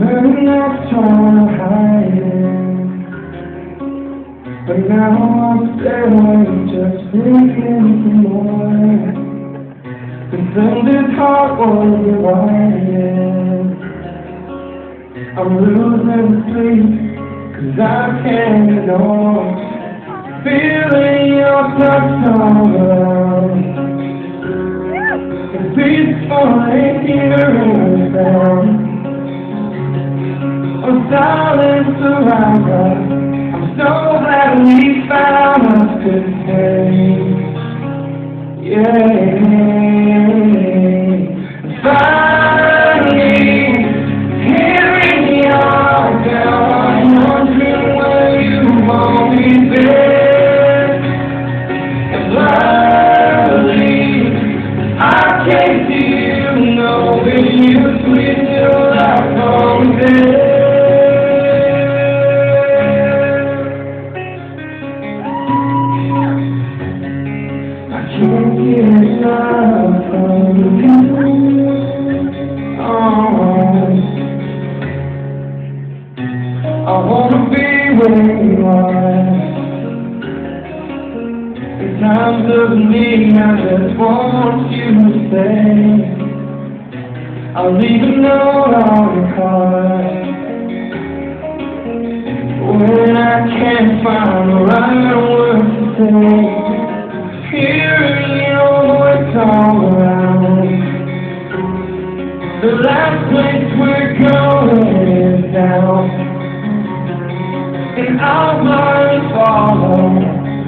learning not to But now I'm staring, just thinking more. Pretend this heart was divided. I'm losing sleep, cause I can't ignore feeling your touch all around. It's peaceful in hearing the sound of silence around us. I'm so we found us today. Yeah. Finally, hearing your wondering where. And finally, I came to you knowing you it. I wanna be where you are. In times of need, I just want you to stay. I'll leave a note on your card. When I can't find last place we're going down. And I'll blind follow,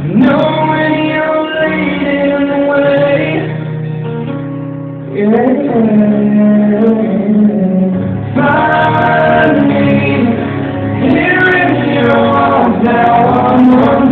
knowing you're leading the way. Yeah. Find me, hearing your now. I'm